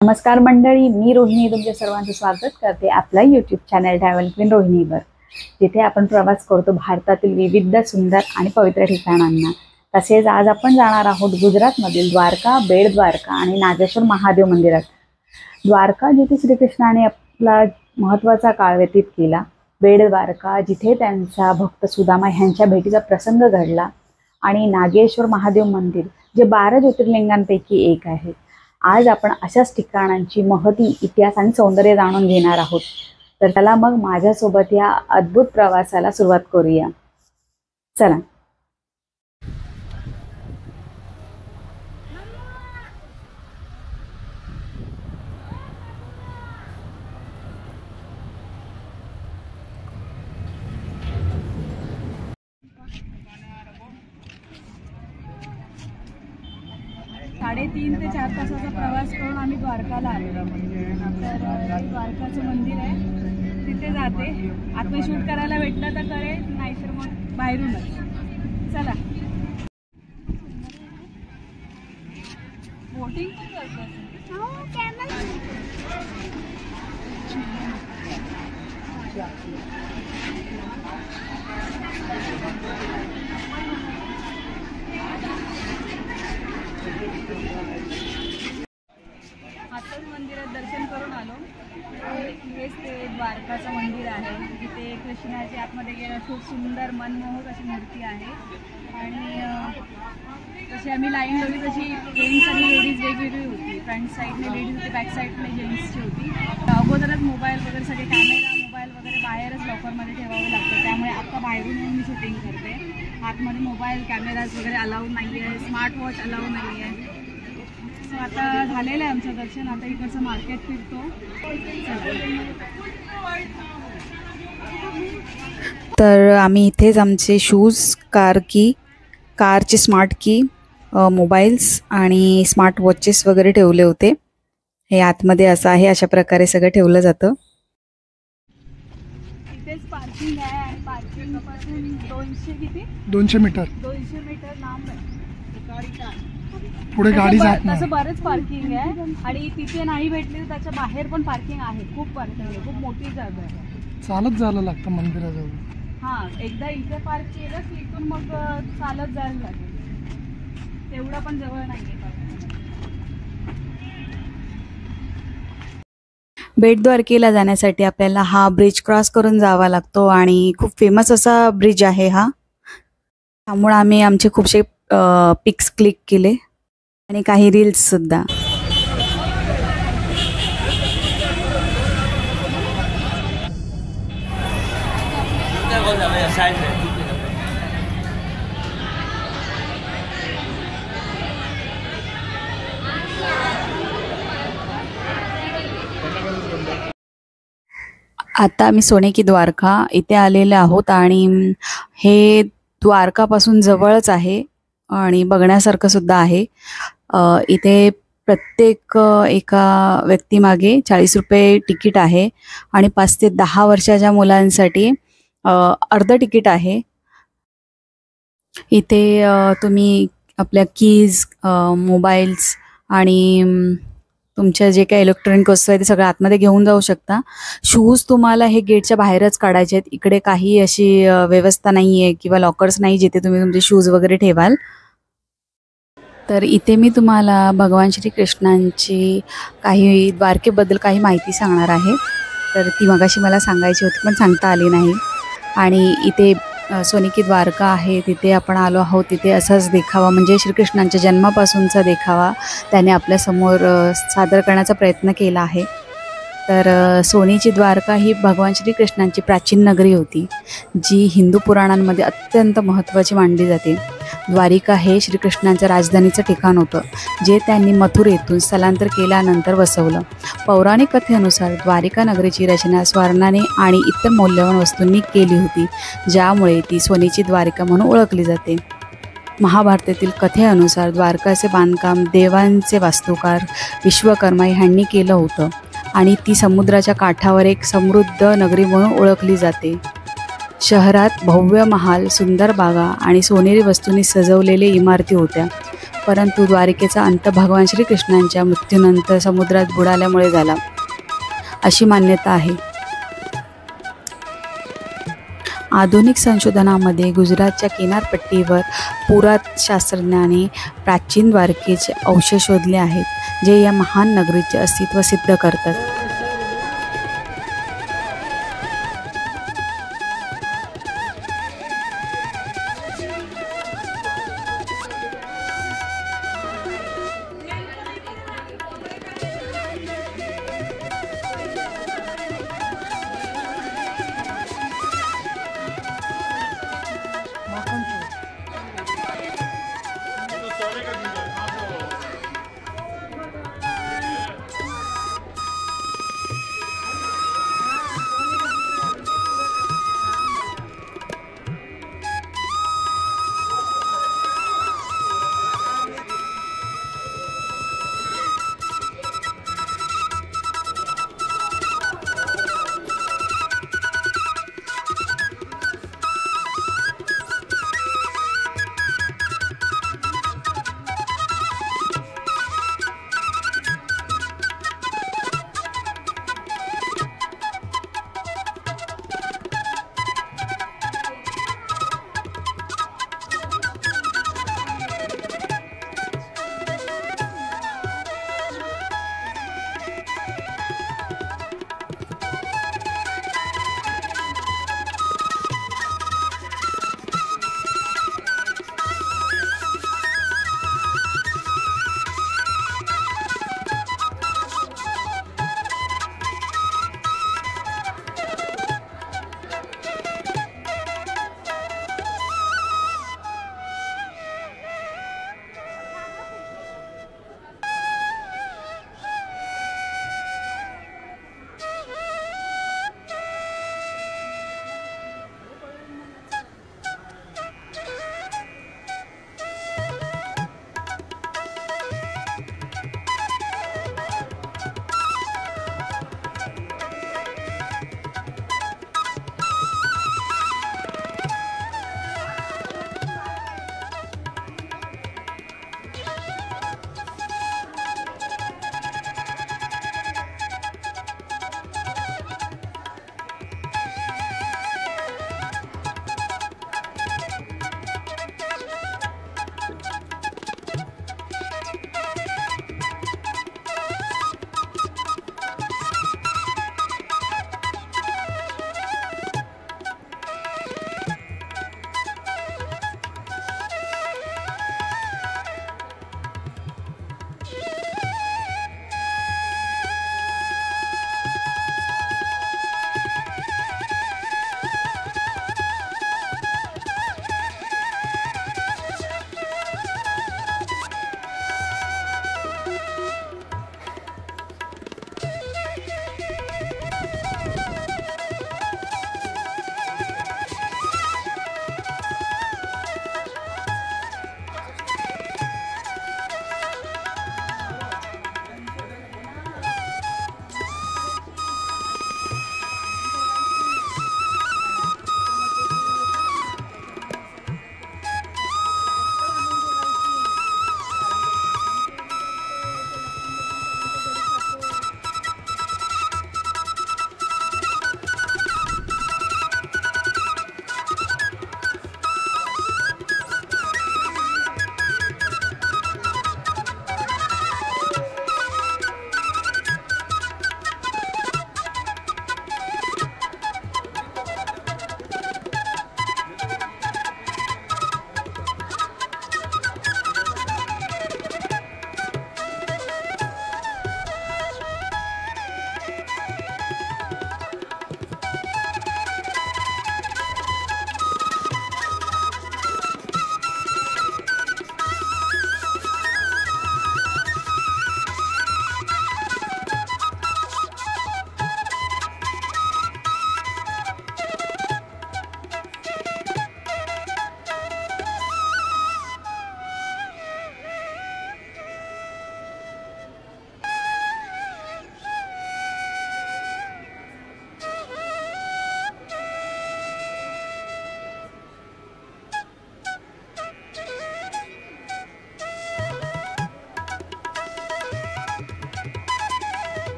नमस्कार मंडळी मी रोहिणी तुमच्या सर्वांचं स्वागत करते आपल्या यूट्यूब चॅनल ट्रॅव्हल क्वीन रोहिणीवर जिथे आपण प्रवास करतो भारतातील विविध सुंदर आणि पवित्र ठिकाणांना. तसेच आज आपण जाणार आहोत गुजरातमधील द्वारका बेड द्वारका आणि नागेश्वर महादेव मंदिरात. द्वारका जिथे श्रीकृष्णाने आपला महत्त्वाचा काळ व्यतीत केला बेड द्वारका जिथे त्यांचा भक्त सुदामा ह्यांच्या भेटीचा प्रसंग घडला आणि नागेश्वर महादेव मंदिर जे बारा ज्योतिर्लिंगांपैकी एक आहे. आज आपण अशाच ठिकाणांची महती इतिहास आणि सौंदर्य जाणून घेणार आहोत. तर त्याला मग माझ्यासोबत या अद्भुत प्रवासाला सुरुवात करूया. चला साडेतीन ते चार तासाचा प्रवास करून आम्ही द्वारकाला आले. तर द्वारकाचं मंदिर आहे. तिथे जाते. आता शूट करायला भेटलं तर करेल नाहीतर मग बाहेरूनच. चला. बोटिंग पण करतो मंदिरात दर्शन करून आलो हेच ते द्वारकाचं मंदिर आहे तिथे आतमध्ये गेलं खूप सुंदर मनमोहक अशी मूर्ती आहे. आणि तशी आम्ही लाईन लावली तशी जेंट्स आणि लेडीज वेगवेगळी होती. फ्रंट साईडने लेडीज होती बॅक साईडने जेंट्सची होती. अगोदरच मोबाईल वगैरे सगळे कॅमेरा मोबाईल वगैरे बाहेरच लॉकरमध्ये ठेवावे लागतं त्यामुळे आत्ता बाहेरून येऊन मी शूटिंग करते. आतमध्ये मोबाईल कॅमेराज वगैरे अलाउड नाही आहे स्मार्ट वॉच अलाउड नाही आहे सो आता झालेलं आहे आमचं दर्शन. आता इकडचं मार्केट फिरतो. तर आम्ही इथेच आमचे शूज कार की कारचे स्मार्ट की मोबाईल्स आणि स्मार्ट वॉचेस वगैरे ठेवले होते. हे आतमध्ये असं आहे अशा प्रकारे सगळं ठेवलं जातं. इथेच पार्किंग आहे आणि पार्किंगपासून दोनशे किती? दोनशे मीटर. दोनशे मीटर लांब आहे. पुढे गाडी जात नाही. तसं बरंच पार्किंग आहे. आणि तिथे नाही भेटली तर त्याच्या बाहेर पण पार्किंग आहे. खूप पार्किंग आहे. खूप मोठी जागा आहे. चालत जायला लागतं मंदिराजवळ. हा एकदा इथे पार्क केलं की इथून मग अ, चालत जायला लागेल. तेवढं पण जवळ नाहीये parking. बेट द्वारकेला जाण्यासाठी आपल्याला हा ब्रिज क्रॉस करून जावा लागतो आणि खूप फेमस असा ब्रिज आहे हा. त्यामुळे आम्ही आमचे खूपसे पिक्स क्लिक केले आणि काही रील्स आता आम्ही सोने की द्वारका इथे आलेले आहोत आणि हे द्वारकापासून जवळच आहे आणि बघण्यासारखं सुद्धा आहे. इथे प्रत्येक एका व्यक्तीमागे चाळीस रुपये तिकीट आहे आणि पाच ते दहा वर्षाच्या मुलांसाठी अर्ध तिकीट आहे. इथे तुम्ही आपल्या कीज मोबाईल्स आणि तुमच्या जे काही इलेक्ट्रॉनिक वस्तू आहे ते सगळं आतमध्ये घेऊन जाऊ शकता. शूज तुम्हाला हे गेटच्या बाहेरच काढायचे आहेत. इकडे काही अशी व्यवस्था नाही आहे किंवा लॉकर्स नाही जिथे तुम्ही तुमचे शूज वगैरे ठेवाल. तर इथे मी तुम्हाला भगवान श्रीकृष्णांची काही द्वारकेबद्दल काही माहिती सांगणार आहे. तर ती मगाशी मला सांगायची होती पण सांगता आली नाही. आणि इथे सोनिकी द्वारका आहे तिथे आपण आलो आहोत तिथे असाच देखावा म्हणजे श्रीकृष्णांच्या जन्मापासूनचा देखावा त्याने आपल्यासमोर सादर करण्याचा प्रयत्न केला आहे. तर सोनीची द्वारका ही भगवान श्रीकृष्णांची प्राचीन नगरी होती जी हिंदू पुराणांमध्ये अत्यंत महत्त्वाची मानली जाते. द्वारिका हे श्रीकृष्णांचं राजधानीचं ठिकाण होतं जे त्यांनी मथुरेतून स्थलांतर केल्यानंतर वसवलं. पौराणिक कथेनुसार द्वारिका नगरीची रचना स्वर्णाने आणि इतर मौल्यवान वस्तूंनी केली होती ज्यामुळे ती सोनीची द्वारिका म्हणून ओळखली जाते. महाभारतातील कथेनुसार द्वारकाचे बांधकाम देवांचे वास्तुकार विश्वकर्मा ह्यांनी केलं होतं. आणि ती समुद्राच्या काठावर एक समृद्ध नगरी म्हणून ओळखली जाते. शहरात भव्य महाल सुंदर बागा आणि सोनेरी वस्तूंनी सजवलेले इमारती होत्या. परंतु द्वारिकेचा अंत भगवान श्रीकृष्णांच्या मृत्यूनंतर समुद्रात बुडाल्यामुळे झाला. अशी मान्यता आहे. आधुनिक संशोधनामध्ये गुजरातच्या किनारपट्टीवर पुरातशास्त्रज्ञांनी प्राचीन द्वारकेचे अवशेष शोधले आहेत जे या महान नगरीचे अस्तित्व सिद्ध करतात.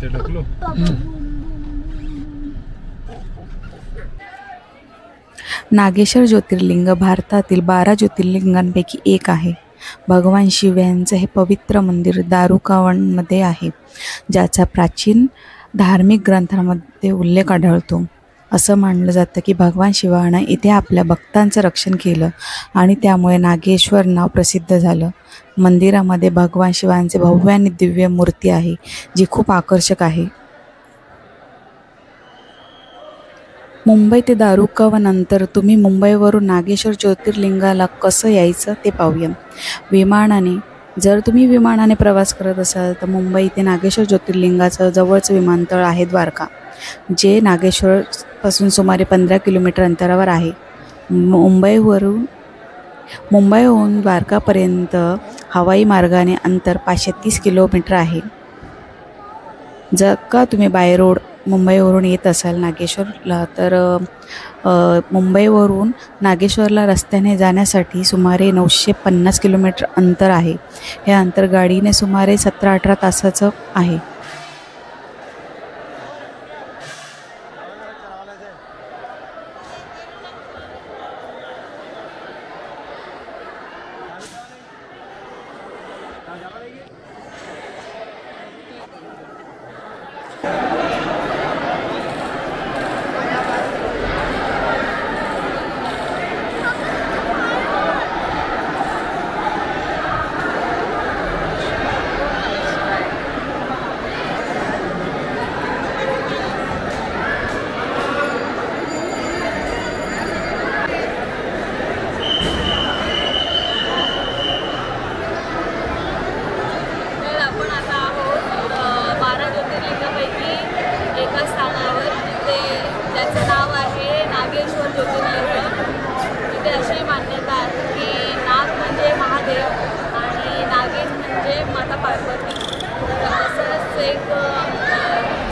ते ढकलो? नागेश्वर ज्योतिर्लिंग भारतातील बारा ज्योतिर्लिंगांपैकी एक आहे. भगवान शिव यांचं हे पवित्र मंदिर दारुकावणमध्ये आहे ज्याचा प्राचीन धार्मिक ग्रंथांमध्ये उल्लेख आढळतो. असं मानलं जातं की भगवान शिवानं इथे आपल्या भक्तांचं रक्षण केलं आणि त्यामुळे नागेश्वर नाव प्रसिद्ध झालं. मंदिरामध्ये भगवान शिवांचे भव्य आणि दिव्य मूर्ती आहे जी खूप आकर्षक आहे. मुंबई ते दारुकावनंतर तुम्ही मुंबईवरून नागेश्वर ज्योतिर्लिंगाला कसं यायचं ते पाहूया. विमानाने जर तुम्ही विमानाने प्रवास करत असाल तर मुंबई ते नागेश्वर ज्योतिर्लिंगाचं जवळचं विमानतळ आहे द्वारका जे नागेश्वरपासून सुमारे पंधरा किलोमीटर अंतरावर आहे. मुंबईवरून मुंबईहून द्वारकापर्यंत हवाई मार्गाने अंतर पाचशे तीस किलोमीटर आहे. जर का तुम्ही बाय रोड मुंबईवरून येत असाल नागेश्वरला तर मुंबईवरून नागेश्वरला रस्त्याने जाण्यासाठी सुमारे नऊशे पन्नास किलोमीटर अंतर आहे. हे अंतर गाडीने सुमारे सतरा अठरा तासाचं आहे तर आपण आता आहोत अ, बारा ज्योतिर्लिंगापैकी एका स्थानावर तिथे ज्याचं नाव आहे नागेश्वर ज्योतिर्लिंग तिथे अशी मान्यता आहे की नाग म्हणजे महादेव आणि नागेश म्हणजे माता पार्वती तर असंच एक अ,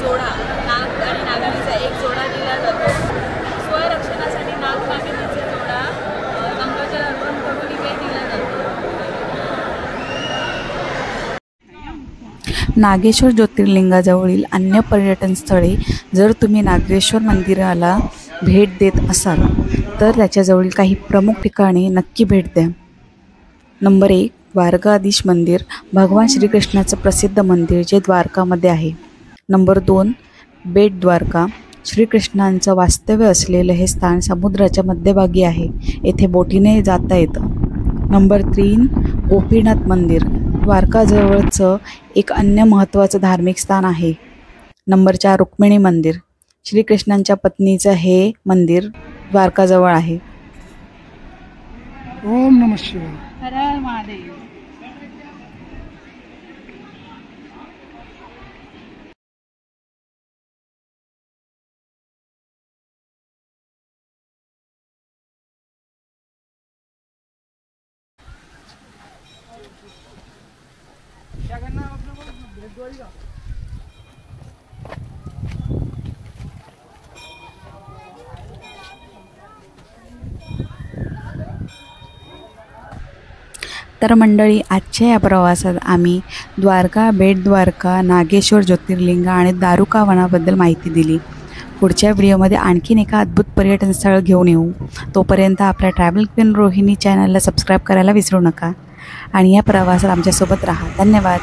जोडा नाग आणि नागिनीचा एक जोडा दिला जातो स्वरक्षणासाठी नाग नागिनीचा जोडा अ, गंगाजल अर्पण करून इथे दिला जातो नागेश्वर ज्योतिर्लिंगाजवळील अन्य पर्यटन स्थळे जर तुम्ही नागेश्वर मंदिराला भेट देत असाल तर त्याच्याजवळील काही प्रमुख ठिकाणे नक्की भेट द्या. नंबर एक द्वारकाधीश मंदिर भगवान श्रीकृष्णाचं प्रसिद्ध मंदिर जे द्वारकामध्ये आहे. नंबर दोन बेट द्वारका श्रीकृष्णांचं वास्तव्य असलेलं हे स्थान समुद्राच्या मध्यभागी आहे येथे बोटीने जाता येतं. नंबर तीन गोपीनाथ मंदिर द्वारकाजवळचं एक अन्य महत्त्वाचं धार्मिक स्थान आहे. नंबर चार रुक्मिणी मंदिर. श्रीकृष्णांच्या पत्नीचं हे मंदिर द्वारकाजवळ आहे. ओम नम शिवाय. तर मंडळी आजच्या या प्रवासात आम्ही द्वारका बेट द्वारका नागेश्वर ज्योतिर्लिंग आणि दारुका वनाबद्दल माहिती दिली. पुढच्या व्हिडिओमध्ये आणखीन एका अद्भुत पर्यटन स्थळ घेऊन येऊ. तोपर्यंत आपल्या ट्रॅव्हल क्वीन रोहिणी चॅनलला सबस्क्राईब करायला विसरू नका. आणि या प्रवासात आमच्यासोबत राहा. धन्यवाद.